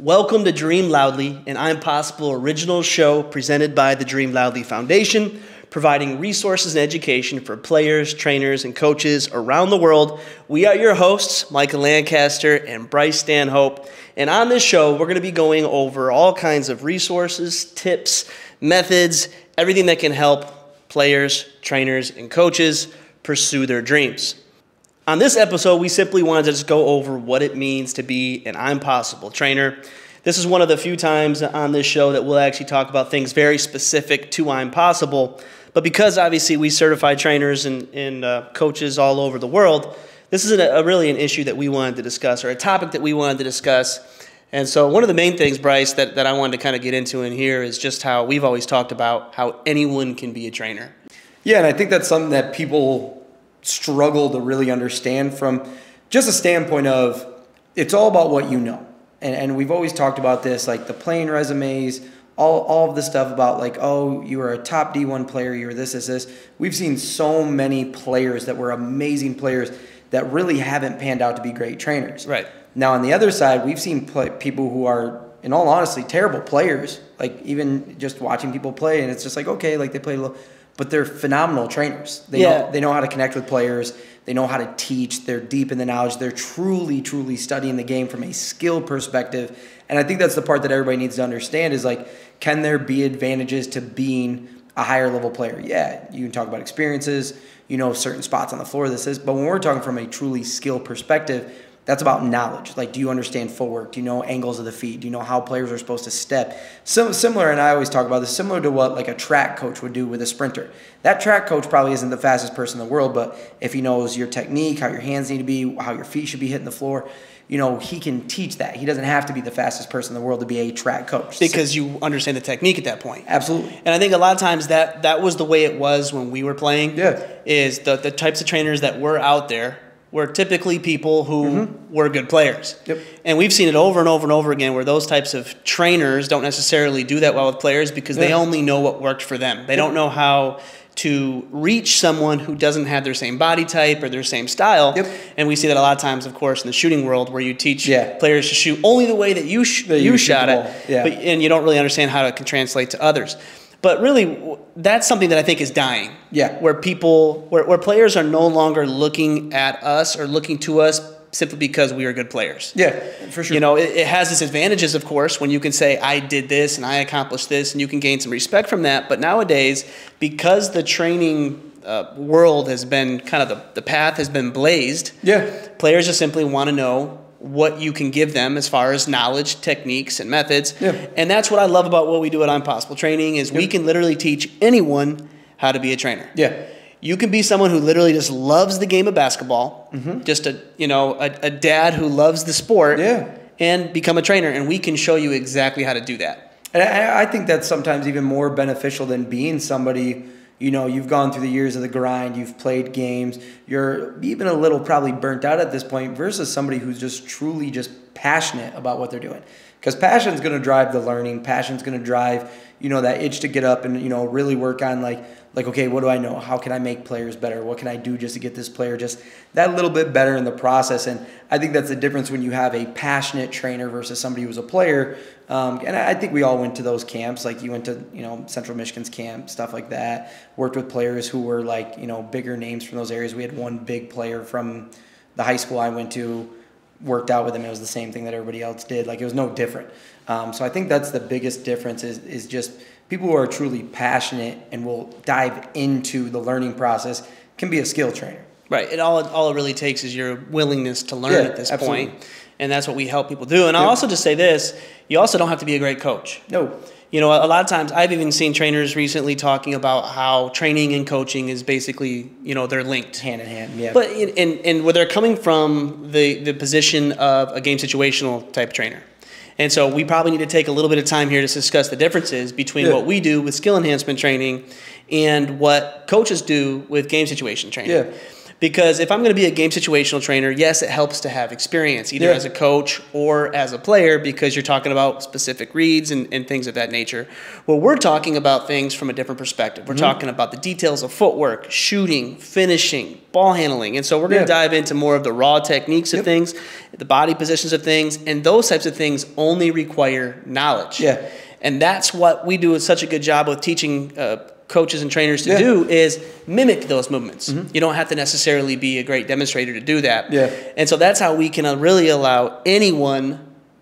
Welcome to Dream Loudly, an I'm Possible original show presented by the Dream Loudly Foundation, providing resources and education for players, trainers, and coaches around the world. We are your hosts, Micah Lancaster and Bryce Stanhope. And on this show, we're going to be going over all kinds of resources, tips, methods, everything that can help players, trainers, and coaches pursue their dreams. On this episode, we simply wanted to just go over what it means to be an I'm Possible trainer. This is one of the few times on this show that we'll actually talk about things very specific to I'm Possible. But because obviously we certify trainers and, and uh, coaches all over the world, this is a, a really an issue that we wanted to discuss or a topic that we wanted to discuss. And so, one of the main things, Bryce, that, that I wanted to kind of get into in here is just how we've always talked about how anyone can be a trainer. Yeah, and I think that's something that people struggle to really understand from just a standpoint of it's all about what you know. And, and we've always talked about this, like the playing resumes, all, all of the stuff about like, oh, you were a top D1 player, you were this, this, this. We've seen so many players that were amazing players that really haven't panned out to be great trainers. Right. Now, on the other side, we've seen play, people who are, in all honesty, terrible players. Like even just watching people play, and it's just like, okay, like they play a little but they're phenomenal trainers. They Yeah. know they know how to connect with players. They know how to teach. They're deep in the knowledge. They're truly, truly studying the game from a skill perspective. And I think that's the part that everybody needs to understand is like, can there be advantages to being a higher level player? Yeah, you can talk about experiences, you know, certain spots on the floor this is, but when we're talking from a truly skill perspective, that's about knowledge. Like, do you understand footwork? Do you know angles of the feet? Do you know how players are supposed to step? So similar, and I always talk about this, similar to what like a track coach would do with a sprinter. That track coach probably isn't the fastest person in the world, but if he knows your technique, how your hands need to be, how your feet should be hitting the floor, you know, he can teach that. He doesn't have to be the fastest person in the world to be a track coach. Because you understand the technique at that point. Absolutely. And I think a lot of times that that was the way it was when we were playing. Yeah. Is the, the types of trainers that were out there were typically people who mm-hmm. were good players. Yep. And we've seen it over and over and over again where those types of trainers don't necessarily do that well with players because they only know what worked for them. They don't know how to reach someone who doesn't have their same body type or their same style. Yep. And we see that a lot of times, of course, in the shooting world where you teach Yeah. players to shoot only the way that you, sh- That you, you shot it. Yeah. But and you don't really understand how it can translate to others. But really, that's something that I think is dying. Yeah. Where people, where, where players are no longer looking at us or looking to us simply because we are good players. Yeah, for sure. You know, it, it has its advantages, of course, when you can say, I did this and I accomplished this, and you can gain some respect from that. But nowadays, because the training uh, world has been kind of the, the path has been blazed, yeah. players just simply want to know what you can give them as far as knowledge, techniques, and methods. Yeah. And that's what I love about what we do at I'm Training is we can literally teach anyone how to be a trainer. Yeah. You can be someone who literally just loves the game of basketball, mm-hmm. just a you know a, a dad who loves the sport, Yeah. and become a trainer, and we can show you exactly how to do that. And I, I think that's sometimes even more beneficial than being somebody, you know, you've gone through the years of the grind, you've played games, you're even a little probably burnt out at this point versus somebody who's just truly just passionate about what they're doing. Because passion's going to drive the learning, passion's going to drive, you know, that itch to get up and, you know, really work on like, like, okay, what do I know? How can I make players better? What can I do just to get this player just that little bit better in the process? And I think that's the difference when you have a passionate trainer versus somebody who's a player. Um, and I think we all went to those camps. Like you went to, you know, Central Michigan's camp, stuff like that. Worked with players who were like, you know, bigger names from those areas. We had one big player from the high school I went to worked out with him. It was the same thing that everybody else did. Like it was no different. Um, so I think that's the biggest difference is, is just people who are truly passionate and will dive into the learning process can be a skill trainer. Right. It all all it really takes is your willingness to learn Yeah, at this absolutely. point, and that's what we help people do. And I'll also just say this: you also don't have to be a great coach. No. You know, a lot of times I've even seen trainers recently talking about how training and coaching is basically, you know, they're linked. Hand in hand. Yeah. But in, in, and where they're coming from the, the position of a game situational type trainer. And so we probably need to take a little bit of time here to discuss the differences between Yeah. what we do with skill enhancement training and what coaches do with game situation training. Yeah. Because if I'm going to be a game situational trainer, yes, it helps to have experience, either Yeah. as a coach or as a player, because you're talking about specific reads and, and things of that nature. Well, we're talking about things from a different perspective. We're talking about the details of footwork, shooting, finishing, ball handling. And so we're going to Yeah. dive into more of the raw techniques of Yep. things, the body positions of things, and those types of things only require knowledge. Yeah. And that's what we do such a good job with teaching uh, coaches and trainers to Yeah. Do is mimic those movements. You don't have to necessarily be a great demonstrator to do that. Yeah. And so that's how we can uh, really allow anyone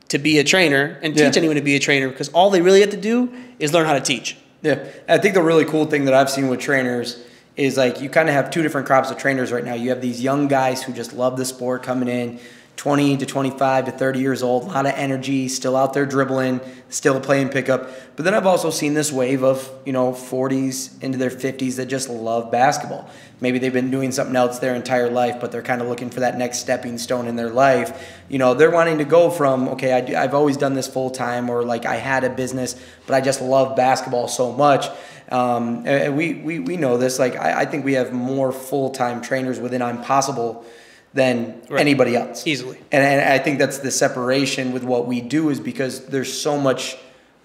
to be a trainer and teach Yeah. anyone to be a trainer because all they really have to do is learn how to teach. Yeah, I think the really cool thing that I've seen with trainers is like you kind of have two different crops of trainers right now. You have these young guys who just love the sport coming in, 20 to 25 to 30 years old, a lot of energy, still out there dribbling, still playing pickup. But then I've also seen this wave of, you know, 40s into their 50s that just love basketball. Maybe they've been doing something else their entire life, but they're kind of looking for that next stepping stone in their life. You know, they're wanting to go from, okay, I, I've always done this full time, or like I had a business, but I just love basketball so much. Um, and we, we, we know this. Like, I, I think we have more full time trainers within I'm Possible than Right. anybody else. Easily. And, and I think that's the separation with what we do is because there's so much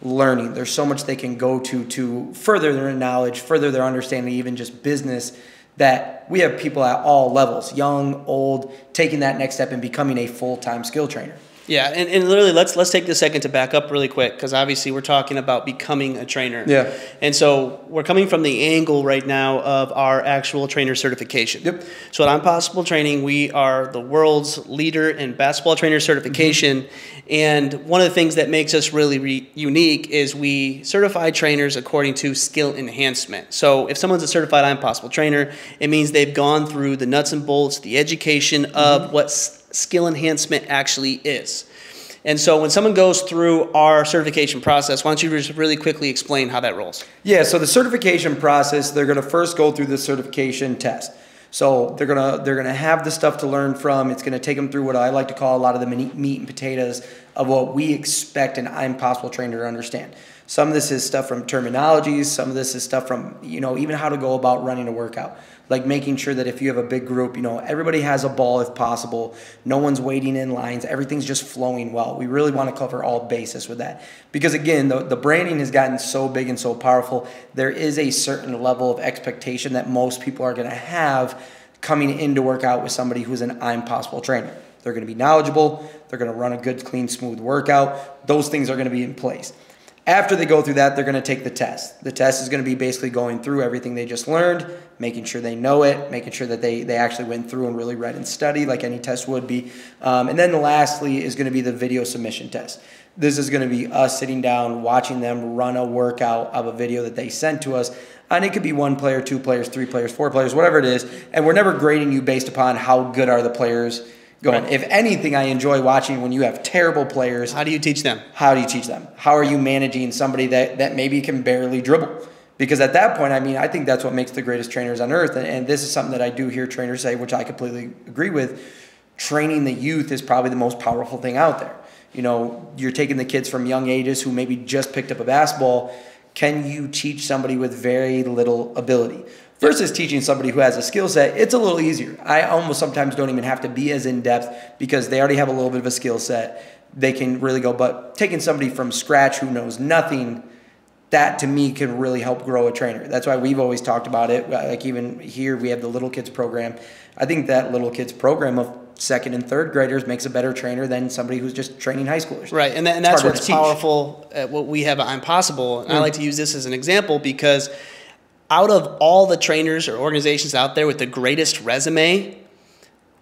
learning. There's so much they can go to to further their knowledge, further their understanding, even just business. That we have people at all levels, young, old, taking that next step and becoming a full time skill trainer. Yeah, and, and literally, let's let's take this second to back up really quick because obviously we're talking about becoming a trainer. Yeah. And so we're coming from the angle right now of our actual trainer certification. Yep. So at I'm Possible Training, we are the world's leader in basketball trainer certification, Mm-hmm. and one of the things that makes us really re- unique is we certify trainers according to skill enhancement. So if someone's a certified I'm Possible trainer, it means they've gone through the nuts and bolts, the education of what s- skill enhancement actually is. And so when someone goes through our certification process, why don't you just really quickly explain how that rolls? Yeah, so the certification process, they're going to first go through the certification test. So they're gonna they're gonna have the stuff to learn from. It's gonna take them through what I like to call a lot of the meat, and potatoes of what we expect an I'm possible trainer to understand. Some of this is stuff from terminologies. Some of this is stuff from you know even how to go about running a workout, like making sure that if you have a big group, you know everybody has a ball if possible. No one's waiting in lines. Everything's just flowing well. We really want to cover all bases with that because again, the the branding has gotten so big and so powerful. There is a certain level of expectation that most people are going to have coming in to work out with somebody who's an I'm possible trainer. They're going to be knowledgeable. They're going to run a good, clean, smooth workout. Those things are going to be in place. After they go through that, they're going to take the test. The test is going to be basically going through everything they just learned, making sure they know it, making sure that they, they actually went through and really read and studied like any test would be. Um, and then lastly is going to be the video submission test. This is going to be us sitting down, watching them run a workout of a video that they sent to us. And it could be one player, two players, three players, four players, whatever it is. And we're never grading you based upon how good are the players going. Right. If anything, I enjoy watching when you have terrible players How do you teach them? how do you teach them? How are you managing somebody that, that maybe can barely dribble? Because at that point, I mean, I think that's what makes the greatest trainers on earth. And, and this is something that I do hear trainers say, which I completely agree with. Training the youth is probably the most powerful thing out there. You know, you're taking the kids from young ages who maybe just picked up a basketball. Can you teach somebody with very little ability? Versus teaching somebody who has a skill set, it's a little easier. I almost sometimes don't even have to be as in depth because they already have a little bit of a skill set. They can really go. But taking somebody from scratch who knows nothing, that to me can really help grow a trainer. That's why we've always talked about it. Like even here, we have the little kids program. I think that little kids program of second and third graders makes a better trainer than somebody who's just training high schoolers. Right, and, that, and that's what's. Mm. powerful at what we have at I'm Possible. And I like to use this as an example because out of all the trainers or organizations out there with the greatest resume,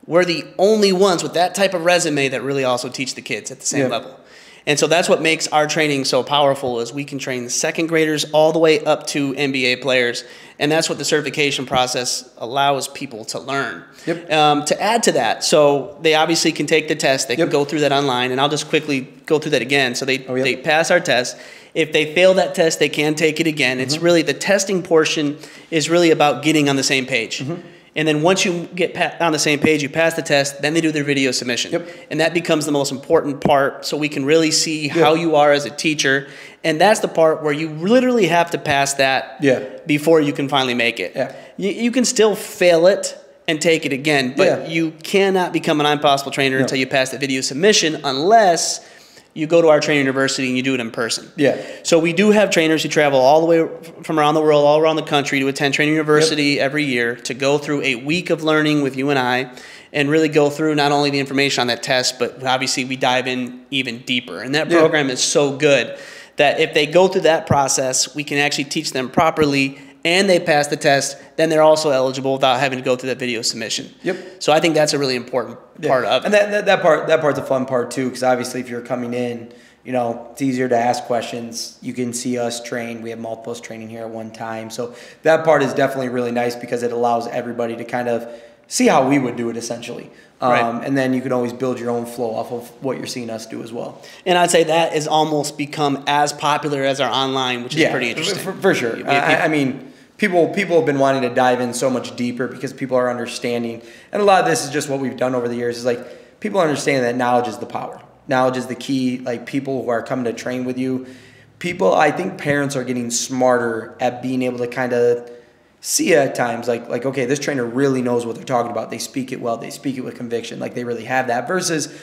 we're the only ones with that type of resume that really also teach the kids at the same Yeah. level. And so that's what makes our training so powerful is we can train second graders all the way up to NBA players. And that's what the certification process allows people to learn. Yep. Um, to add to that, so they obviously can take the test. They can go through that online, and I'll just quickly go through that again. So they, Oh, yep. they pass our test. If they fail that test, they can take it again. It's Mm-hmm. really the testing portion is really about getting on the same page. Mm-hmm. And then once you get pa- on the same page, you pass the test, then they do their video submission. Yep. And that becomes the most important part so we can really see how you are as a teacher. And that's the part where you literally have to pass that Yeah. before you can finally make it. Yeah. You, you can still fail it and take it again. But Yeah. you cannot become an I'm Possible trainer until you pass the video submission unless you go to our training university and you do it in person. Yeah. So we do have trainers who travel all the way from around the world, all around the country to attend training university every year to go through a week of learning with you and I and really go through not only the information on that test, but obviously we dive in even deeper. And that Yeah. program is so good that if they go through that process, we can actually teach them properly and they pass the test, then they're also eligible without having to go through that video submission. Yep. So I think that's a really important Yeah. part of it. and that, that that part that part's a fun part too because obviously if you're coming in you know it's easier to ask questions you can see us train we have multiple training here at one time so that part is definitely really nice because it allows everybody to kind of see how we would do it essentially um, Right. and then you can always build your own flow off of what you're seeing us do as well And I'd say that has almost become as popular as our online, which is pretty interesting. For, for sure. I, I mean, people people have been wanting to dive in so much deeper because people are understanding, and a lot of this is just what we've done over the years. Is like people understand that knowledge is the power. Knowledge is the key. Like people who are coming to train with you, people. I think parents are getting smarter at being able to kind of see at times like like okay this trainer really knows what they're talking about they speak it well they speak it with conviction like they really have that versus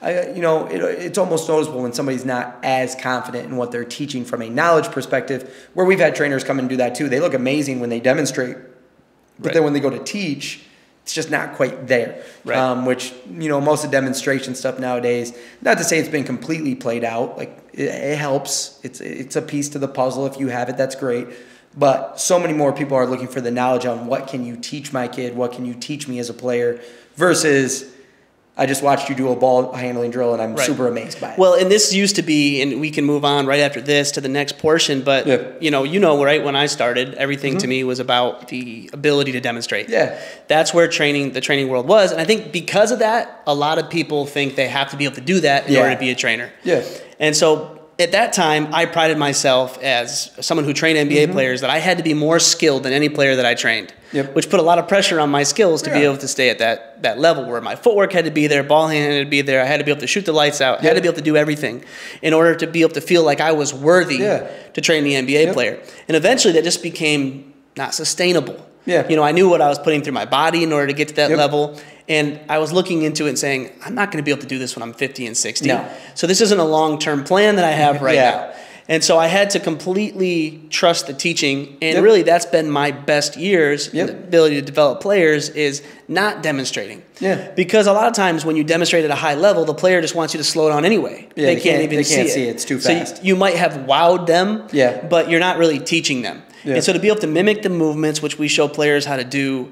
I, you know, it, it's almost noticeable when somebody's not as confident in what they're teaching from a knowledge perspective. Where we've had trainers come and do that too. They look amazing when they demonstrate, but Right. then when they go to teach, it's just not quite there. Right. Um, which you know, most of the demonstration stuff nowadays. Not to say it's been completely played out. Like it, it helps. It's it's a piece to the puzzle. If you have it, that's great. But so many more people are looking for the knowledge on what can you teach my kid, what can you teach me as a player, versus I just watched you do a ball handling drill and I'm Right. super amazed by it. Well, and this used to be, and we can move on right after this to the next portion. But Yeah. Mm-hmm. you know, you know, right when I started, everything to me was about the ability to demonstrate. Yeah. that's where training, the training world was, and I think because of that, a lot of people think they have to be able to do that in Yeah. order to be a trainer. Yeah. And so at that time, I prided myself as someone who trained NBA players that I had to be more skilled than any player that I trained, Yep. which put a lot of pressure on my skills to be able to stay at that, that level where my footwork had to be there, ball hand had to be there, I had to be able to shoot the lights out, I had to be able to do everything in order to be able to feel like I was worthy Yeah. to train the NBA Yep. player. And eventually that just became not sustainable. Yeah. You know, I knew what I was putting through my body in order to get to that Yep. level. And I was looking into it and saying, I'm not going to be able to do this when I'm 50 and 60. No. So this isn't a long term plan that I have right Yeah. now. And so I had to completely trust the teaching. And Yep. really, that's been my best years in Yep. the ability to develop players is not demonstrating. Yeah. Because a lot of times when you demonstrate at a high level, the player just wants you to slow down anyway. Yeah, they, they can't, can't- even they see can't it. see it. It's too fast. So you- you might have wowed them, Yeah. but you're not really teaching them. Yeah. And so to be able to mimic the movements, which we show players how to do,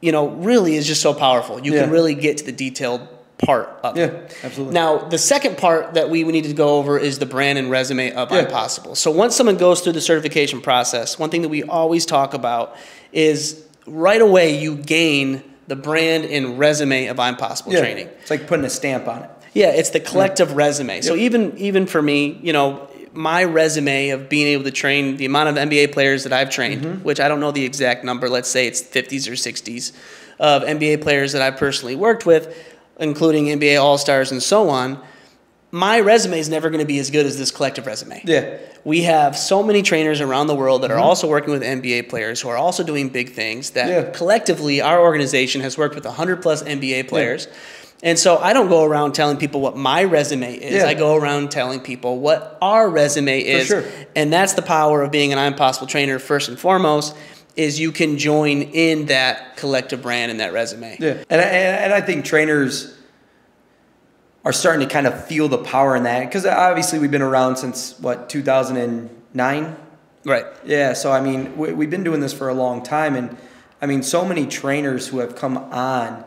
you know, really is just so powerful. You can really get to the detailed part of Yeah, it. absolutely. Now, the second part that we need to go over is the brand and resume of Yeah. I'm Possible. So once someone goes through the certification process, one thing that we always talk about is right away you gain the brand and resume of I'm Possible yeah. training. It's like putting a stamp on it. Yeah, it's the collective resume. So even even for me, you know, my resume of being able to train the amount of NBA players that I've trained, Mm-hmm. which I don't know the exact number, let's say it's 50s or 60s of NBA players that I've personally worked with, including NBA All-Stars and so on, my resume is never going to be as good as this collective resume. Yeah. We have so many trainers around the world that are also working with NBA players who are also doing big things that Mm-hmm. Yeah. collectively our organization has worked with 100 plus NBA players. And so I don't go around telling people what my resume is. Yeah. I go around telling people what our resume is. sure. And that's the power of being an I'm Possible trainer first and foremost is you can join in that collective brand and that resume. Yeah. And I, and I think trainers are starting to kind of feel the power in that because obviously we've been around since what 2009 Right. yeah so i mean we, we've been doing this for a long time and i mean so many trainers who have come on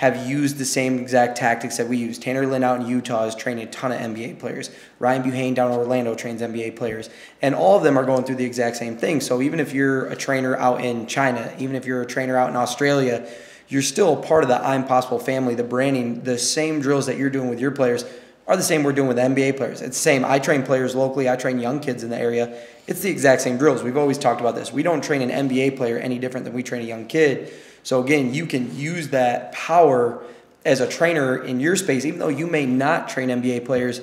have used the same exact tactics that we use tanner lind out in utah is training a ton of nba players ryan buhane down in orlando trains nba players and all of them are going through the exact same thing so even if you're a trainer out in china even if you're a trainer out in australia you're still part of the I'm Possible family, the branding, the same drills that you're doing with your players are the same we're doing with NBA players. It's the same. I train players locally, I train young kids in the area. It's the exact same drills. We've always talked about this. We don't train an NBA player any different than we train a young kid. So again, you can use that power as a trainer in your space, even though you may not train NBA players,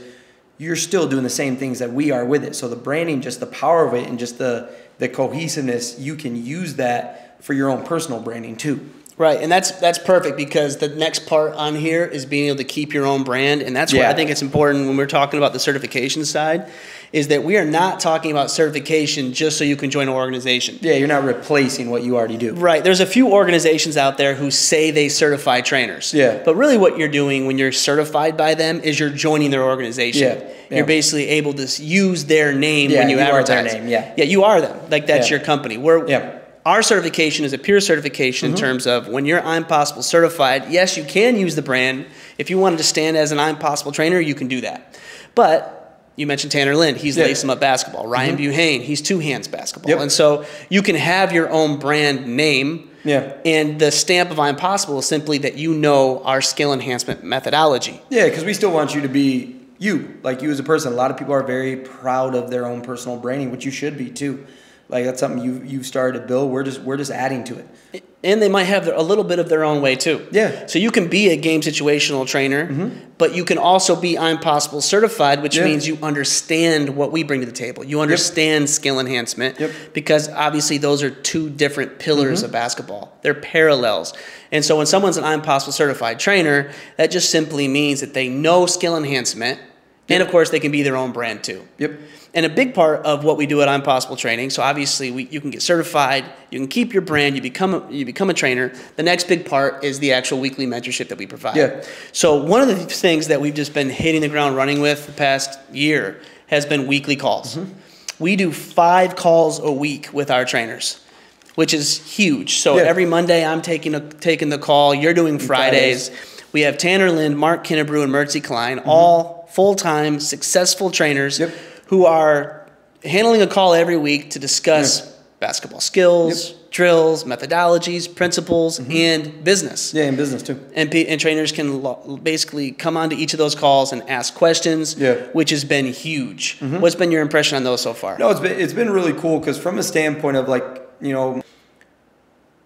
you're still doing the same things that we are with it. So the branding, just the power of it and just the the cohesiveness, you can use that for your own personal branding too. Right, and that's that's perfect because the next part on here is being able to keep your own brand, and that's why Yeah. I think it's important when we're talking about the certification side, is that we are not talking about certification just so you can join an organization. Yeah, you're not replacing what you already do. Right, there's a few organizations out there who say they certify trainers. Yeah. But really, what you're doing when you're certified by them is you're joining their organization. Yeah, yeah. You're basically able to use their name Yeah, when you, you advertise. name, yeah. Yeah, you are them. Like that's Yeah. your company. We're Yeah. our certification is a peer certification Mm-hmm. in terms of when you're I'm Possible certified, yes, you can use the brand. If you wanted to stand as an I'm Possible trainer, you can do that. But you mentioned Tanner Lind, he's Yeah. Lace 'em Up Basketball. Ryan mm-hmm. Buhane, he's Two Hands Basketball. Yep. And so you can have your own brand name. Yeah. And the stamp of I'm Possible is simply that you know our skill enhancement methodology. Yeah, because we still want you to be you, like you as a person. A lot of people are very proud of their own personal branding, which you should be too. Like that's something you you've started to build. We're just we're just adding to it. And they might have their, a little bit of their own way too. Yeah. So you can be a game situational trainer, mm-hmm. but you can also be I'm Possible certified, which Yeah. means you understand what we bring to the table. You understand skill enhancement Yep. Because obviously those are two different pillars mm-hmm. of basketball. They're parallels. And so when someone's an I'm Possible certified trainer, that just simply means that they know skill enhancement, and of course they can be their own brand too. Yep. And a big part of what we do at I'm Possible Training, so obviously we, you can get certified, you can keep your brand, you become a, you become a trainer. The next big part is the actual weekly mentorship that we provide. Yeah. So one of the things that we've just been hitting the ground running with the past year has been weekly calls. Mm-hmm. We do five calls a week with our trainers, which is huge. So Yeah. every Monday I'm taking a, taking the call. You're doing Fridays. We have Tanner Lind, Mark Kinnebrew, and Mertzi Klein, all full time successful trainers. Yep. Who are handling a call every week to discuss basketball skills, drills, methodologies, principles, and business. Mm-hmm. Yeah, in business too. And, and trainers can lo- basically come onto each of those calls and ask questions, Yeah. Mm-hmm. which has been huge. What's been your impression on those so far? No, it's been it's been really cool because from a standpoint of like you know,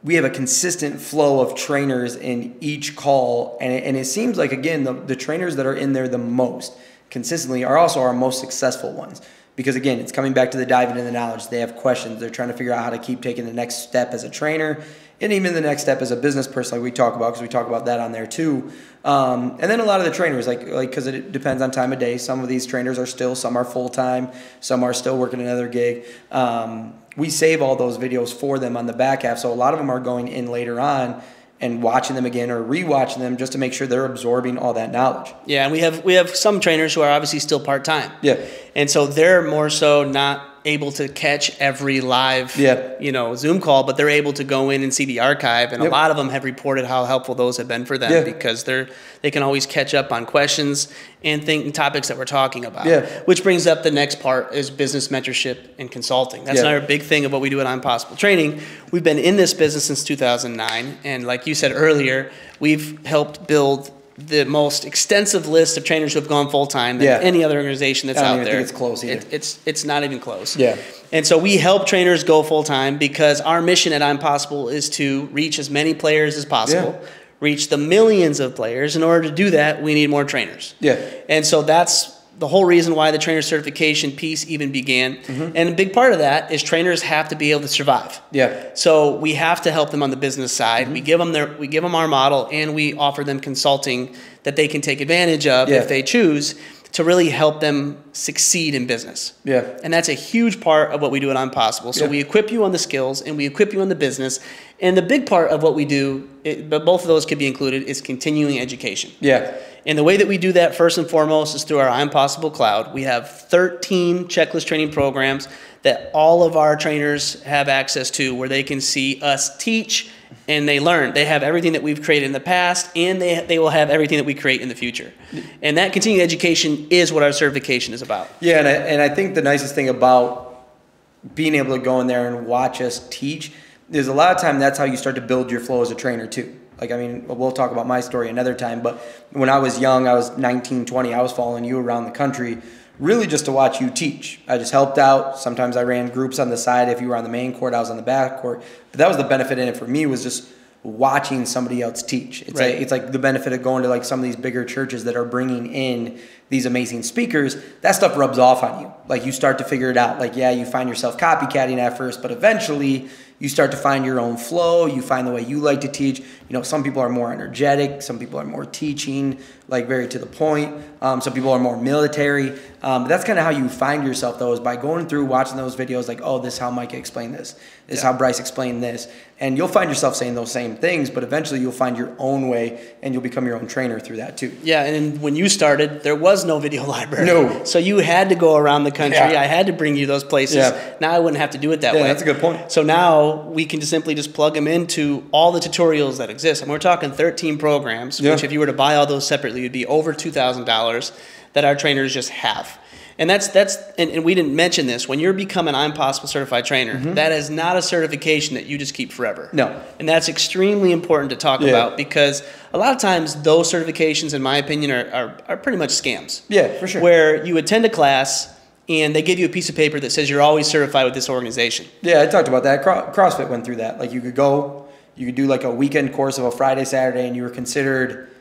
we have a consistent flow of trainers in each call, and it, and it seems like again the the trainers that are in there the most consistently are also our most successful ones. Because again, it's coming back to the dive into the knowledge. They have questions. They're trying to figure out how to keep taking the next step as a trainer, and even the next step as a business person, like we talk about, because we talk about that on there too. Um, and then a lot of the trainers, like like because it depends on time of day. Some of these trainers are still, some are full time, some are still working another gig. Um, we save all those videos for them on the back half, so a lot of them are going in later on and watching them again or rewatching them just to make sure they're absorbing all that knowledge. Yeah, and we have we have some trainers who are obviously still part time. Yeah. And so they're more so not able to catch every live you know Zoom call, but they're able to go in and see the archive. And Yep. a lot of them have reported how helpful those have been for them Yeah. because they're they can always catch up on questions and think topics that we're talking about. Yeah. Which brings up the next part is business mentorship and consulting. That's Yeah. another big thing of what we do at I'm Possible Training. We've been in this business since 2009, and like you said earlier, we've helped build the most extensive list of trainers who have gone full time than Yeah. any other organization that's out there. think it's close. It- it's it's not even close. Yeah. And so we help trainers go full time because our mission at I'm Possible is to reach as many players as possible, Yeah. reach the millions of players. In order to do that, we need more trainers. Yeah. And so that's the whole reason why the trainer certification piece even began. Mm-hmm. And a big part of that is trainers have to be able to survive. Yeah. So we have to help them on the business side. Mm-hmm. We give them their we give them our model and we offer them consulting that they can take advantage of Yeah. if they choose to really help them succeed in business. Yeah. And that's a huge part of what we do at I'm Possible. So Yeah. we equip you on the skills and we equip you on the business. And the big part of what we do, it, but both of those could be included, is continuing education. Yeah. And the way that we do that, first and foremost, is through our I'm Possible Cloud. We have 13 checklist training programs that all of our trainers have access to where they can see us teach and they learn. They have everything that we've created in the past and they, they will have everything that we create in the future. And that continuing education is what our certification is about. Yeah, and I, and I think the nicest thing about being able to go in there and watch us teach is a lot of time that's how you start to build your flow as a trainer too. Like I mean, we'll talk about my story another time, but when I was young, I was 19, 20, I was following you around the country really just to watch you teach. I just helped out. Sometimes I ran groups on the side. If you were on the main court, I was on the back court. But that was the benefit in it for me was just watching somebody else teach. It's Right. like it's like the benefit of going to like some of these bigger churches that are bringing in these amazing speakers, that stuff rubs off on you. Like you start to figure it out. Like, yeah, you find yourself copycatting at first, but eventually you start to find your own flow. You find the way you like to teach. You know, some people are more energetic, some people are more teaching, like very to the point. Um, some people are more military. Um, but that's kind of how you find yourself, though, is by going through, watching those videos, like, oh, this is how Mike explained this. This is how Bryce explained this. And you'll find yourself saying those same things, but eventually you'll find your own way and you'll become your own trainer through that too. Yeah, and when you started, there was no video library. No. So you had to go around the country. Yeah. I had to bring you those places. Yeah. Now I wouldn't have to do it that Yeah, way. that's a good point. So now we can just simply just plug them into all the tutorials that exist. And we're talking 13 programs, Yeah. which if you were to buy all those separately, would be over $2,000 that our trainers just have. And that's that's and, and we didn't mention this. When you're becoming I'm Possible certified trainer, mm-hmm. that is not a certification that you just keep forever. No. And that's extremely important to talk Yeah. about because a lot of times those certifications, in my opinion, are, are, are pretty much scams. Yeah, for sure. Where you attend a class and they give you a piece of paper that says you're always certified with this organization. Yeah, I talked about that. CrossFit went through that. Like you could go, you could do like a weekend course of a Friday, Saturday, and you were considered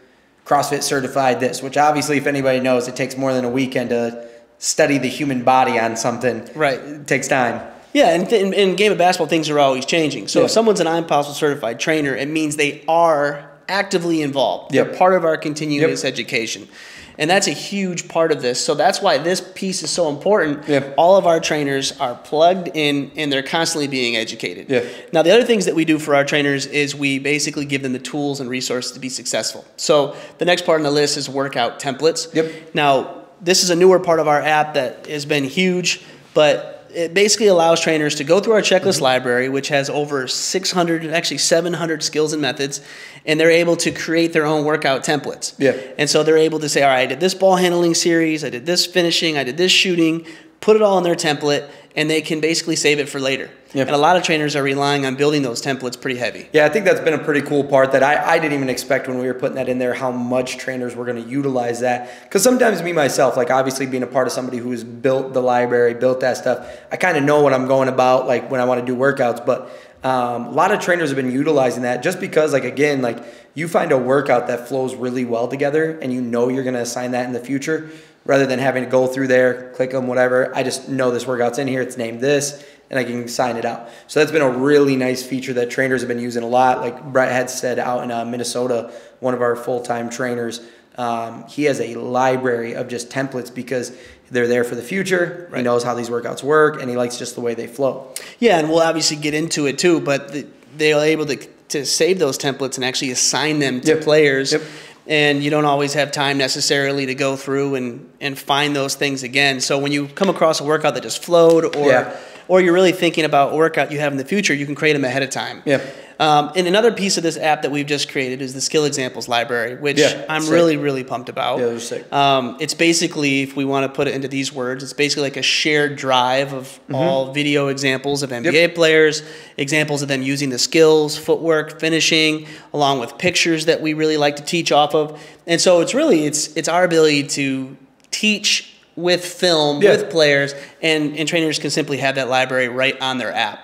CrossFit certified this, which obviously, if anybody knows, it takes more than a weekend to study the human body on something. Right. It takes time. Yeah, and th- in, in game of basketball, things are always changing. So Yeah. if someone's an I'm Possible certified trainer, it means they are actively involved. Yep. They're part of our continuous education. And that's a huge part of this. So that's why this piece is so important. Yep. All of our trainers are plugged in and they're constantly being educated. Yeah. Now, the other things that we do for our trainers is we basically give them the tools and resources to be successful. So the next part on the list is workout templates. Yep. Now, this is a newer part of our app that has been huge, but it basically allows trainers to go through our checklist Mm-hmm. library, which has over 600, actually 700 skills and methods, and they're able to create their own workout templates. Yeah. And so they're able to say, all right, I did this ball handling series, I did this finishing, I did this shooting, put it all in their template, and they can basically save it for later. Yeah. And a lot of trainers are relying on building those templates pretty heavy. Yeah, I think that's been a pretty cool part that I, I didn't even expect when we were putting that in there how much trainers were going to utilize that. Because sometimes me myself, like obviously being a part of somebody who's built the library, built that stuff, I kind of know what I'm going about, like when I want to do workouts. But um, a lot of trainers have been utilizing that just because, like again, like you find a workout that flows really well together, and you know you're going to assign that in the future, rather than having to go through there, click them, whatever. I just know this workout's in here. It's named this and I can sign it out. So that's been a really nice feature that trainers have been using a lot. Like Brett had said out in uh, Minnesota, one of our full time trainers, um, he has a library of just templates because they're there for the future. He knows how these workouts work, and he likes just the way they flow. Yeah, and we'll obviously get into it too, but the, they are able to, to save those templates and actually assign them to Yep. players. Yep. And you don't always have time necessarily to go through and, and find those things again. So when you come across a workout that just flowed or Yeah. Or you're really thinking about a workout you have in the future, you can create them ahead of time. Yeah. Um, and another piece of this app that we've just created is the skill examples library, which Yeah, I'm sick. really, really pumped about. Yeah, they're sick. Um, it's basically, if we want to put it into these words, it's basically like a shared drive of all video examples of NBA players, examples of them using the skills, footwork, finishing, along with pictures that we really like to teach off of. And so it's really it's it's our ability to teach with film Yeah. with players, and and trainers can simply have that library right on their app.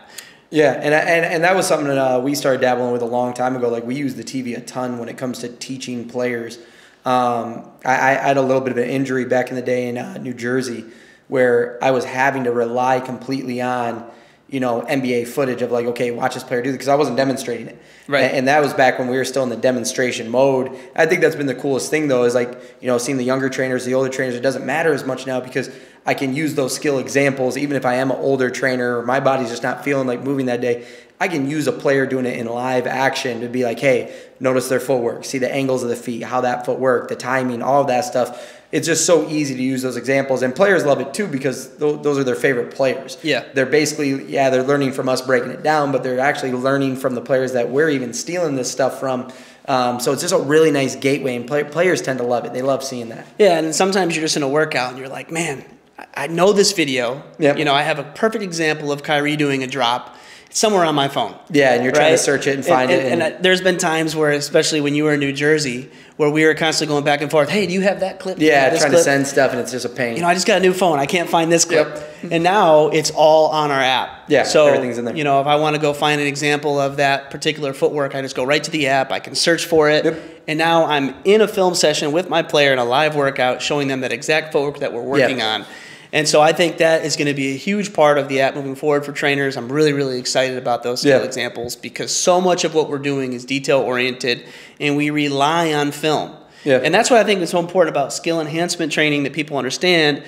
Yeah, and, and and that was something that uh, we started dabbling with a long time ago. Like we use the TV a ton when it comes to teaching players. Um, I, I had a little bit of an injury back in the day in uh, New Jersey where I was having to rely completely on you know NBA footage of like okay watch this player do this because I wasn't demonstrating it. Right. And, and that was back when we were still in the demonstration mode. I think that's been the coolest thing though is like you know seeing the younger trainers, the older trainers. It doesn't matter as much now because I can use those skill examples even if I am an older trainer or my body's just not feeling like moving that day. I can use a player doing it in live action to be like, hey, notice their footwork, see the angles of the feet, how that foot worked, the timing, all of that stuff. It's just so easy to use those examples, and players love it too because tho- those are their favorite players. Yeah. they're basically yeah they're learning from us breaking it down, but they're actually learning from the players that we're even stealing this stuff from. Um, so it's just a really nice gateway, and play- players tend to love it. They love seeing that. Yeah, and sometimes you're just in a workout and you're like, man, I- I know this video. Yep. You know, I have a perfect example of Kyrie doing a drop. Somewhere on my phone. Yeah, and you're trying to search it and find and, it. And, and, uh, there's been times where, especially when you were in New Jersey, where we were constantly going back and forth. Hey, do you have that clip? yeah, trying clip? to send stuff, and it's just a pain. You know, I just got a new phone. I can't find this clip. Yep. And now it's all on our app. Yeah, so everything's in there. You know, if I want to go find an example of that particular footwork, I just go right to the app. I can search for it. Yep. And now I'm in a film session with my player in a live workout, showing them that exact footwork that we're working Yeah. on. And so I think that is going to be a huge part of the app moving forward for trainers. I'm really, really excited about those skill Yeah. examples because so much of what we're doing is detail oriented and we rely on film. Yeah. And that's what I think is so important about skill enhancement training that people understand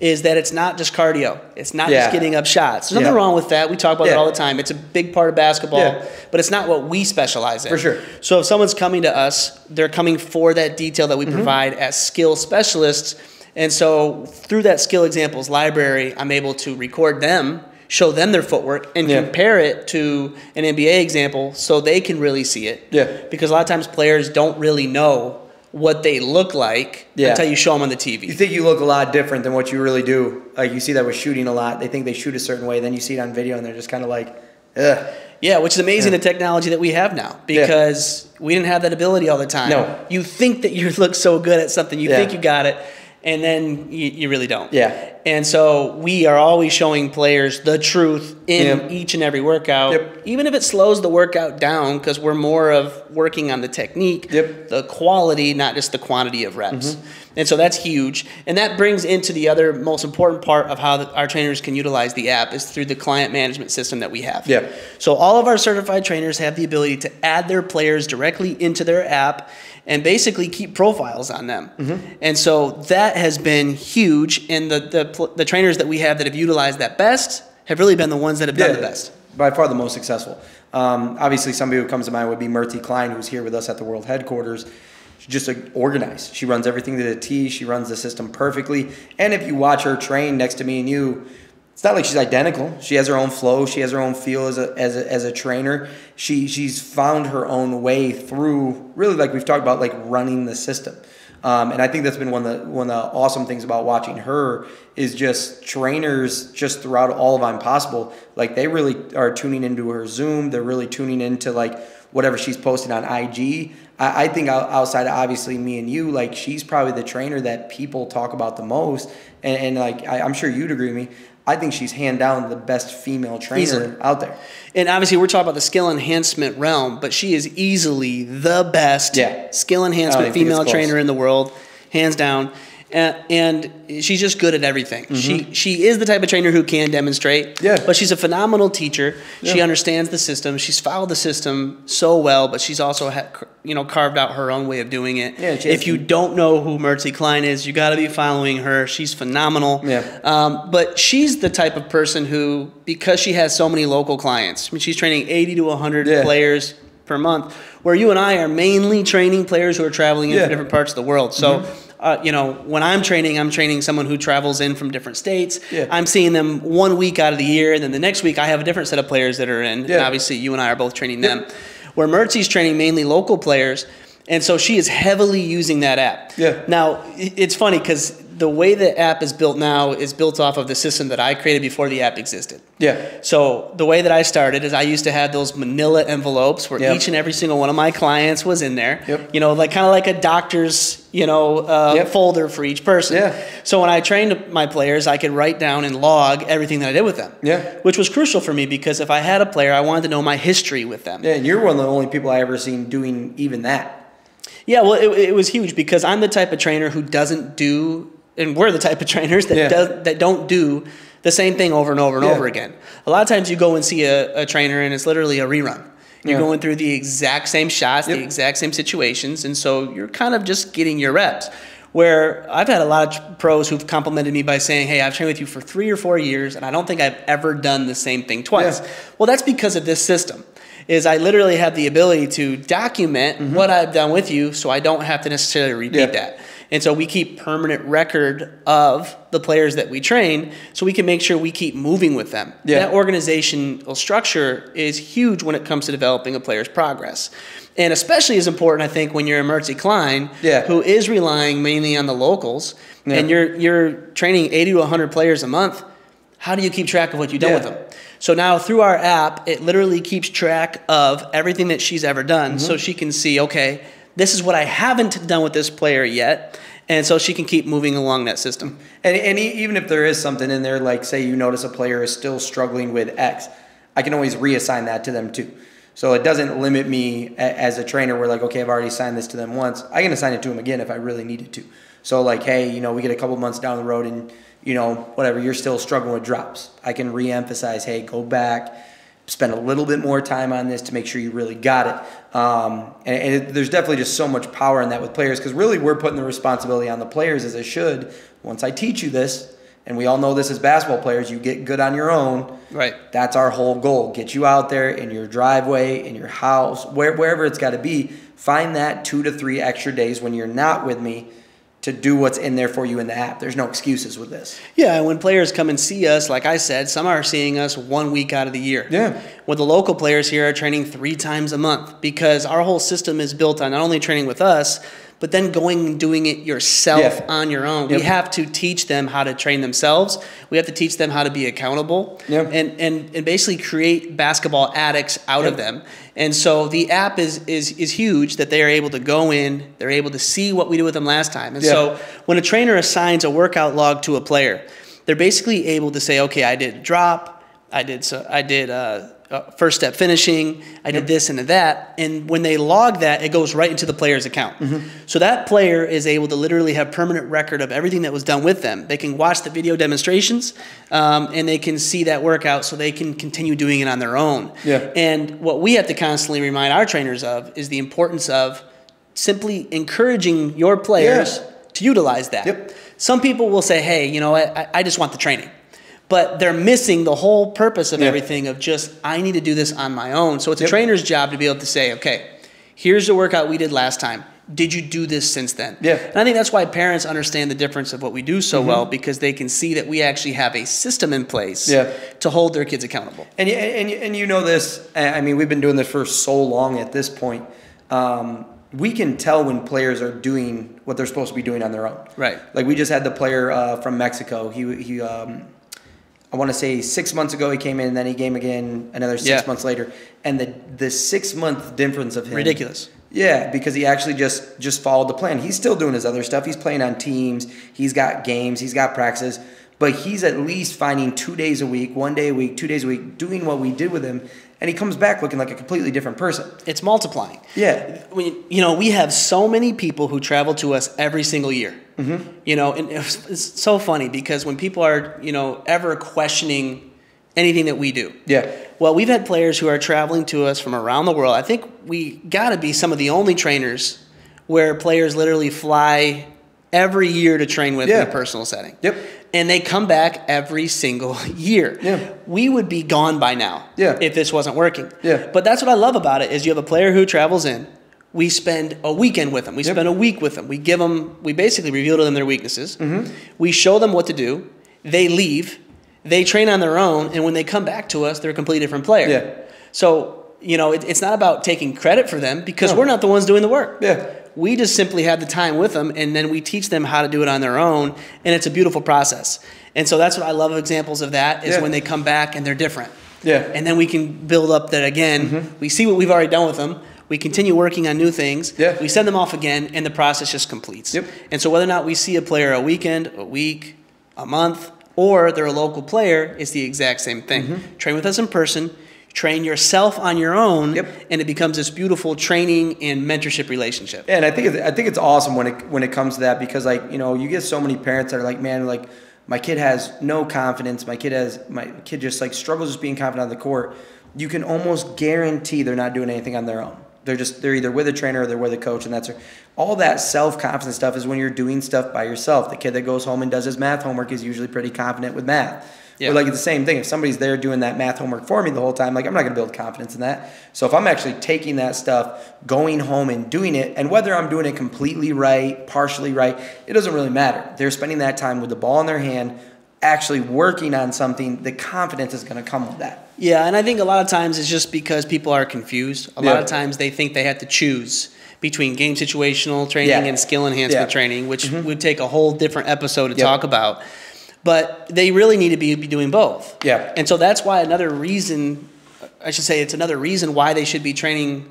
is that it's not just cardio. It's not Yeah. just getting up shots. There's nothing Yeah. wrong with that. We talk about Yeah. that all the time. It's a big part of basketball, Yeah. but it's not what we specialize in. For sure. So if someone's coming to us, they're coming for that detail that we Mm-hmm. provide as skill specialists. And so through that skill examples library, I'm able to record them, show them their footwork, and Yeah. compare it to an NBA example so they can really see it. Yeah. Because a lot of times players don't really know what they look like Yeah. until you show them on the TV. you think you look a lot different than what you really do. Like you see that with shooting a lot. They think they shoot a certain way, then you see it on video, and they're just kind of like, ugh. Yeah, which is amazing Yeah. the technology that we have now Yeah. because we didn't have that ability all the time. No. You think that you look so good at something, you Yeah. think you got it, and then you, you really don't. Yeah. And so we are always showing players the truth in Yep. each and every workout, Yep. even if it slows the workout down because we're more of working on the technique, Yep. The quality, not just the quantity of reps. Mm-hmm. And so that's huge. And that brings into the other most important part of how the, our trainers can utilize the app is through the client management system that we have. Yeah. So all of our certified trainers have the ability to add their players directly into their app and basically keep profiles on them. Mm-hmm. And so that has been huge. And the, the, the trainers that we have that have utilized that best have really been the ones that have done the best. By far the most successful. Um, obviously, somebody who comes to mind would be Mertzi Klein, who's here with us at the World Headquarters. She's just organized. She runs everything to the T. She runs the system perfectly. And if you watch her train next to me and you, it's not like she's identical. She has her own flow. She has her own feel as a, as a, as a trainer. She she's found her own way through really like we've talked about like running the system. Um, and I think that's been one of the one of the awesome things about watching her is just trainers just throughout all of I'm Possible. Like they really are tuning into her Zoom. They're really tuning into like whatever she's posting on IG. I, I think outside of obviously me and you, like she's probably the trainer that people talk about the most. And, and like I, I'm sure you'd agree with me. I think she's hand down the best female trainer Easily. out there. And obviously, we're talking about the skill enhancement realm, but she is easily the best Yeah. skill enhancement even think it's female trainer in the world, hands down. And, and she's just good at everything. She she is the type of trainer who can demonstrate. Mm-hmm. Yeah. But she's a phenomenal teacher. She understands the system. She's followed the system so well, but she's also ha- you know carved out her own way of doing it. Yeah, if you don't know who Mertzi Klein is, you got to be following her. She's phenomenal. Yeah. Um, but she's the type of person who, because she has so many local clients, I mean, she's training 80 to 100 Yeah. players per month, where you and I are mainly training players who are traveling in Yeah. different parts of the world. So, Mm-hmm. Uh, you know, when I'm training, I'm training someone who travels in from different states. Yeah. I'm seeing them one week out of the year, and then the next week I have a different set of players that are in. And obviously, you and I are both training them. Where Mertzi's training mainly local players, and so she is heavily using that app. Yeah. Now, it's funny because the way the app is built now is built off of the system that I created before the app existed. Yeah. So the way that I started is I used to have those manila envelopes where Yep. each and every single one of my clients was in there. Yep. You know, like kind of like a doctor's, you know, uh, Yep. folder for each person. Yeah. So when I trained my players, I could write down and log everything that I did with them. Yeah. Which was crucial for me because if I had a player, I wanted to know my history with them. Yeah, and you're one of the only people I ever seen doing even that. Yeah, well, it, it was huge because I'm the type of trainer who doesn't do, and we're the type of trainers that Yeah. does that don't do the same thing over and over and Yeah. over again. A lot of times you go and see a, a trainer and it's literally a rerun. You're Yeah. going through the exact same shots, Yep. the exact same situations, and so you're kind of just getting your reps. Where I've had a lot of pros who've complimented me by saying, "Hey, I've trained with you for three or four years, and I don't think I've ever done the same thing twice." Well, that's because of this system. Is I literally have the ability to document mm-hmm. what I've done with you, so I don't have to necessarily repeat. Yeah. that. And so we keep permanent record of the players that we train, so we can make sure we keep moving with them. Yeah. That organizational structure is huge when it comes to developing a player's progress. And especially is important, I think, when you're a Mertzi Klein, Yeah. who is relying mainly on the locals, Yeah. and you're you're training 80 to 100 players a month. How do you keep track of what you've done with them? So now through our app, it literally keeps track of everything that she's ever done, mm-hmm. so she can see, okay, this is what I haven't done with this player yet, and so she can keep moving along that system. And, and even if there is something in there, like say you notice a player is still struggling with X, I can always reassign that to them too. So it doesn't limit me as a trainer where like, okay, I've already assigned this to them once. I can assign it to them again if I really needed to. So like, hey, you know, we get a couple months down the road and, you know, whatever, you're still struggling with drops. I can re-emphasize, hey, go back, spend a little bit more time on this to make sure you really got it. Um, and and it, there's definitely just so much power in that with players because really we're putting the responsibility on the players as it should. Once I teach you this, and we all know this as basketball players, you get good on your own. Right. That's our whole goal. Get you out there in your driveway, in your house, where, wherever it's got to be. Find that two to three extra days when you're not with me to do what's in there for you in the app. There's no excuses with this. Yeah, and when players come and see us, like I said, some are seeing us one week out of the year. Yeah. When the local players here are training three times a month because our whole system is built on not only training with us, but then going and doing it yourself Yeah. on your own. Yep. We have to teach them how to train themselves. We have to teach them how to be accountable Yep. and, and, and basically create basketball addicts out of them. And so the app is, is, is huge that they are able to go in, they're able to see what we did with them last time. And so when a trainer assigns a workout log to a player, they're basically able to say, okay, I did drop, I did so, I did uh, uh, first step finishing, I did this and that, and when they log that, it goes right into the player's account. Mm-hmm. So that player is able to literally have permanent record of everything that was done with them. They can watch the video demonstrations, um, and they can see that workout, so they can continue doing it on their own. Yeah. And what we have to constantly remind our trainers of is the importance of simply encouraging your players Yeah. to utilize that. Yep. Some people will say, hey, you know, I, I just want the training. But they're missing the whole purpose of Yeah. everything of just, I need to do this on my own. So it's a Yep. trainer's job to be able to say, okay, here's the workout we did last time. Did you do this since then? Yeah. And I think that's why parents understand the difference of what we do so well because they can see that we actually have a system in place Yeah. to hold their kids accountable. And you, and, you- and you know this, I mean, we've been doing this for so long at this point. Um, we can tell when players are doing what they're supposed to be doing on their own. Right. Like we just had the player uh, from Mexico. He, he um, I want to say six months ago he came in, and then he came again another six Yeah. months later. And the, the six month difference of him. Ridiculous. Yeah, because he actually just just followed the plan. He's still doing his other stuff. He's playing on teams. He's got games. He's got practices. But he's at least finding two days a week, one day a week, two days a week, doing what we did with him, and he comes back looking like a completely different person. It's multiplying. Yeah. we, you know, we have so many people who travel to us every single year. Mm-hmm. You know, and it's, it's so funny because when people are, you know, ever questioning anything that we do. Yeah. Well, we've had players who are traveling to us from around the world. I think we got to be some of the only trainers where players literally fly every year to train with in a personal setting. Yep. And they come back every single year. Yeah. We would be gone by now Yeah. if this wasn't working. Yeah. But that's what I love about it is you have a player who travels in. We spend a weekend with them. We Yep. spend a week with them. We give them. We basically reveal to them their weaknesses. Mm-hmm. We show them what to do. They leave. They train on their own, and when they come back to us, they're a completely different player. Yeah. So you know, it, it's not about taking credit for them because No. we're not the ones doing the work. Yeah. We just simply have the time with them, and then we teach them how to do it on their own, and it's a beautiful process. And so that's what I love examples of that is Yeah. when they come back and they're different. Yeah. And then we can build up that again. We see what we've already done with them. We continue working on new things. Yeah. We send them off again, and the process just completes. Yep. And so whether or not we see a player a weekend, a week, a month, or they're a local player, it's the exact same thing. Mm-hmm. Train with us in person. Train yourself on your own, Yep. and it becomes this beautiful training and mentorship relationship. And I think it's, I think it's awesome when it when it comes to that because like you know you get so many parents that are like man like my kid has no confidence my kid has my kid just like struggles just being confident on the court you can almost guarantee they're not doing anything on their own they're just they're either with a trainer or they're with a coach and that's all that self confidence stuff is when you're doing stuff by yourself the kid that goes home and does his math homework is usually pretty confident with math Yeah. Or like it's the same thing. If somebody's there doing that math homework for me the whole time, like I'm not gonna build confidence in that. So if I'm actually taking that stuff, going home and doing it, and whether I'm doing it completely right, partially right, it doesn't really matter. They're spending that time with the ball in their hand, actually working on something, the confidence is gonna come with that. Yeah, and I think a lot of times it's just because people are confused. A lot of times they think they have to choose between game situational training Yeah. and skill enhancement Yeah. Training, which mm-hmm. would take a whole different episode to Yep. talk about. but they really need to be, be doing both. Yeah. And so that's why another reason, I should say, it's another reason why they should be training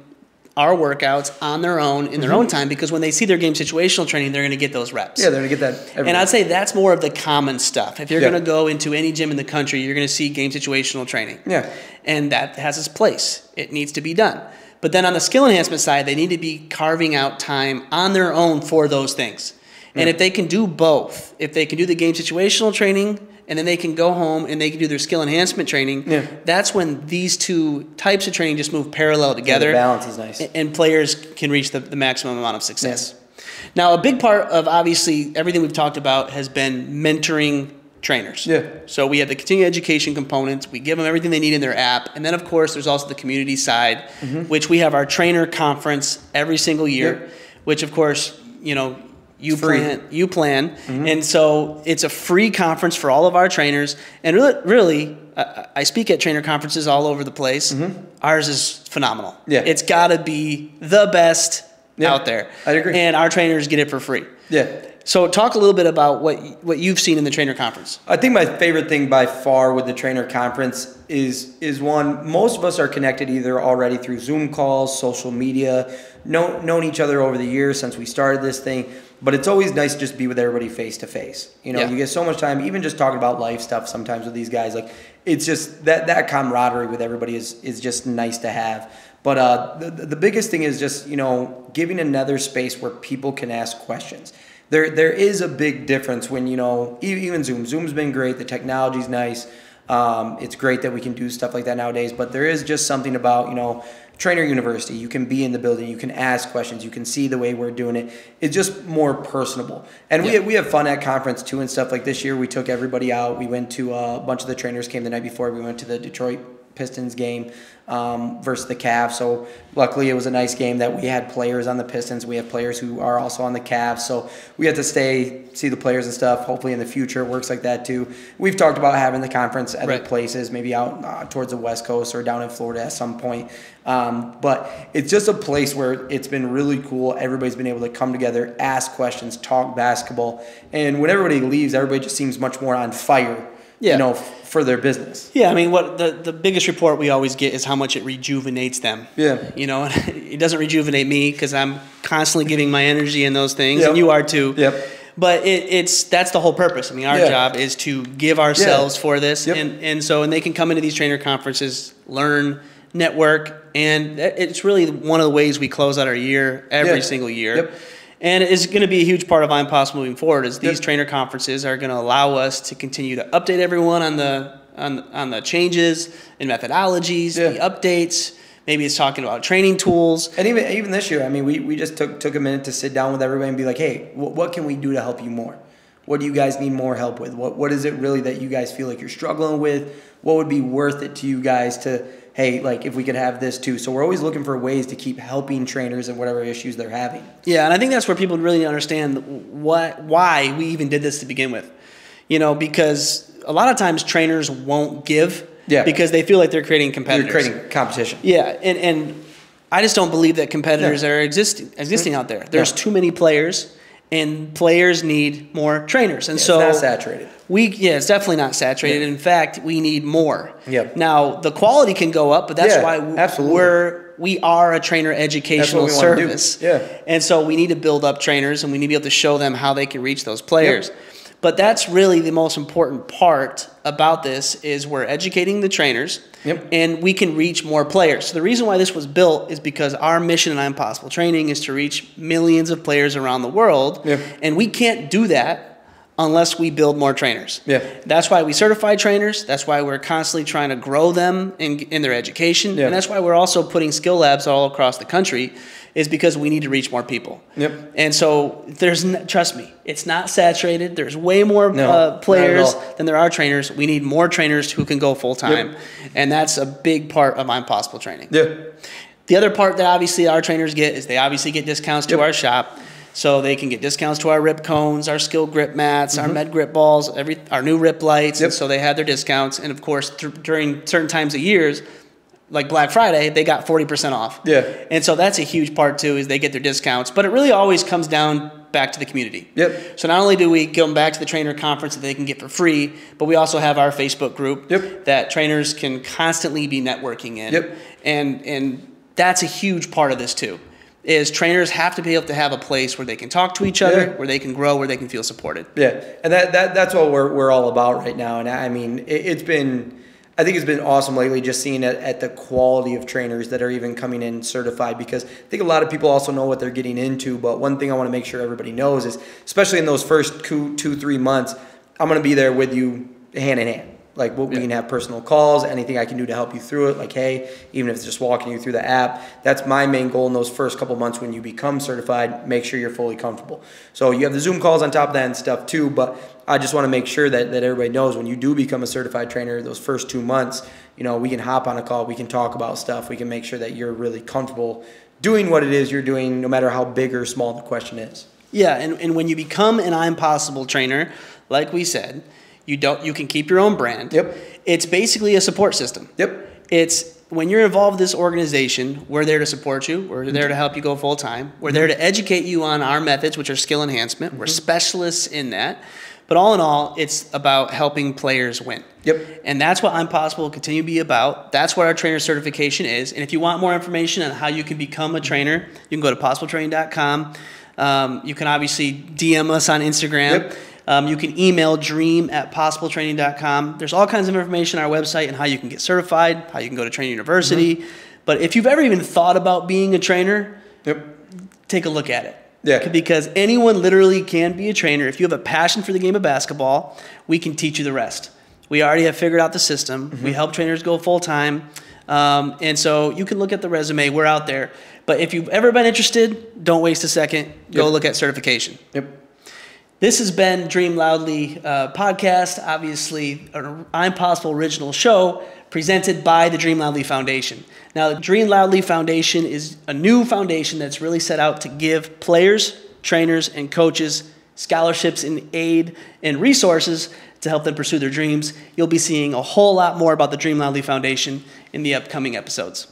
our workouts on their own in their own mm-hmm. time because when they see their game situational training, they're going to get those reps. Yeah, they're gonna get that. And. I'd say that's more of the common stuff. If you're Yeah. going to go into any gym in the country, you're going to see game situational training. Yeah. And that has its place. It needs to be done. But then on the skill enhancement side, they need to be carving out time on their own for those things. And if they can do both, if they can do the game situational training and then they can go home and they can do their skill enhancement training, Yeah. that's when these two types of training just move parallel together. the balance is nice. And players can reach the, the maximum amount of success. Now, a big part of obviously everything we've talked about has been mentoring trainers. Yeah. So we have the continuing education components. We give them everything they need in their app, and then of course there's also the community side, which we have our trainer conference every single year, Mm-hmm. Which of course you know you. Mm-hmm. plan you plan, and so it's a free conference for all of our trainers. And really, really I, I speak at trainer conferences all over the place. Ours is phenomenal. Mm-hmm. Yeah. it's got to be the best Yeah, out there. I'd agree. And our trainers get it for free. yeah. So talk a little bit about what what you've seen in the trainer conference. I think my favorite thing by far with the trainer conference is is one most of us are connected either already through Zoom calls, social media, know, known each other over the years since we started this thing. But it's always nice to just be with everybody face to face. You know, Yeah. you get so much time, even just talking about life stuff sometimes with these guys. Like it's just that that camaraderie with everybody is is just nice to have. But uh, the, the biggest thing is just you know giving another space where people can ask questions there there is a big difference when you know even Zoom. Zoom's been great. The technology's nice. Um, it's great that we can do stuff like that nowadays. But there is just something about you know Trainer University. You can be in the building. You can ask questions. You can see the way we're doing it. It's just more personable. And we we have fun at conference too and stuff. Like this year, we took everybody out. We went to uh, a bunch of the trainers came the night before. We went to the Detroit Pistons game um, versus the Cavs. So luckily, it was a nice game that we had players on the Pistons. We have players who are also on the Cavs. So we had to stay see the players and stuff. Hopefully, in the future, it works like that too. We've talked about having the conference at other Right. places, maybe out uh, towards the West Coast or down in Florida at some point. Um, but it's just a place where it's been really cool. Everybody's been able to come together, ask questions, talk basketball, and when everybody leaves, everybody just seems much more on fire. Yeah. You know, f- for their business. Yeah, I mean, what the, the biggest report we always get is how much it rejuvenates them. Yeah. You know, it doesn't rejuvenate me because I'm constantly giving my energy in those things, Yep. and you are too. Yep. But it, it's that's the whole purpose. I mean, our Yeah. job is to give ourselves for this, Yep. and and so and they can come into these trainer conferences, learn, network, and it's really one of the ways we close out our year every Yeah. single year. Yep. And it's going to be a huge part of I'm Possible moving forward. Is these trainer conferences are going to allow us to continue to update everyone on the on, on the changes and methodologies, the updates. Maybe it's talking about training tools. And even even this year, I mean, we, we just took took a minute to sit down with everybody and be like, hey, what, what can we do to help you more? What do you guys need more help with? What what is it really that you guys feel like you're struggling with? What would be worth it to you guys to hey, like if we could have this too? So we're always looking for ways to keep helping trainers and whatever issues they're having. Yeah, and I think that's where people really understand what why we even did this to begin with. You know, because a lot of times trainers won't give Yeah. because they feel like they're creating You're competitors. creating competition. Yeah, and, and I just don't believe that competitors Yeah. are existing existing out there. There's Yeah. too many players, and players need more trainers. And It's so not saturated. we yeah, it's definitely not saturated. In fact, we need more. Yep. Now the quality can go up, but that's Yeah, why w- absolutely. we're we are a trainer educational we service. Yeah. And so we need to build up trainers, and we need to be able to show them how they can reach those players. But that's really the most important part about this is we're educating the trainers Yep. and we can reach more players. So the reason why this was built is because our mission in I'm Possible Training is to reach millions of players around the world. Yep. And we can't do that unless we build more trainers. Yeah. That's why we certify trainers. That's why we're constantly trying to grow them in, in their education. Yeah. And that's why we're also putting skill labs all across the country is because we need to reach more people. Yep. And so there's, n- trust me, it's not saturated. There's way more No, uh, players than there are trainers. We need more trainers who can go full time. And that's a big part of I'm Possible training. Yeah. The other part that obviously our trainers get is they obviously get discounts to our shop. So they can get discounts to our rip cones, our skill grip mats, Mm-hmm. our med grip balls, every our new rip lights. And so they have their discounts. And of course, th- during certain times of years, like Black Friday, they got 40% off. Yeah. And so that's a huge part too, is they get their discounts. But it really always comes down back to the community. Yep. So not only do we give them back to the trainer conference that they can get for free, but we also have our Facebook group Yep. that trainers can constantly be networking in. Yep. And and that's a huge part of this too. Is trainers have to be able to have a place where they can talk to each other, Yeah. where they can grow, where they can feel supported. Yeah, and that, that that's what we're, we're all about right now. And I mean, it, it's been, I think it's been awesome lately just seeing it at the quality of trainers that are even coming in certified because I think a lot of people also know what they're getting into. But one thing I want to make sure everybody knows is, especially in those first two, two three months, I'm going to be there with you hand in hand. Like what we can have personal calls, anything I can do to help you through it. Like, hey, even if it's just walking you through the app, that's my main goal in those first couple months when you become certified. Make sure you're fully comfortable. So you have the Zoom calls on top of that and stuff too. But I just want to make sure that, that everybody knows when you do become a certified trainer, those first two months, you know, we can hop on a call, we can talk about stuff, we can make sure that you're really comfortable doing what it is you're doing, no matter how big or small the question is. Yeah, and, and when you become an I'm Possible trainer, like we said, you don't you can keep your own brand. Yep. It's basically a support system. Yep. It's when you're involved in this organization, we're there to support you. We're there to mm-hmm. help you go full time. We're there to mm-hmm. educate you on our methods, which are skill enhancement. We're mm-hmm. specialists in that. But all in all, it's about helping players win. Yep. And that's what I'm Possible will continue to be about. That's what our trainer certification is. And if you want more information on how you can become a trainer, you can go to possibletraining.com. Um, you can obviously DM us on Instagram. Yep. Um, you can email dream at possibletraining.com. There's all kinds of information on our website and how you can get certified, how you can go to Trainer University. Mm-hmm. But if you've ever even thought about being a trainer, Yep. take a look at it. Yeah. Because anyone literally can be a trainer. If you have a passion for the game of basketball, we can teach you the rest. We already have figured out the system. Mm-hmm. We help trainers go full time. Um, and so you can look at the resume. We're out there. But if you've ever been interested, don't waste a second. Go Yep. look at certification. Yep. This has been Dream Loudly uh, podcast, obviously an I'm Possible original show presented by the Dream Loudly Foundation. Now, the Dream Loudly Foundation is a new foundation that's really set out to give players, trainers, and coaches scholarships and aid and resources to help them pursue their dreams. You'll be seeing a whole lot more about the Dream Loudly Foundation in the upcoming episodes.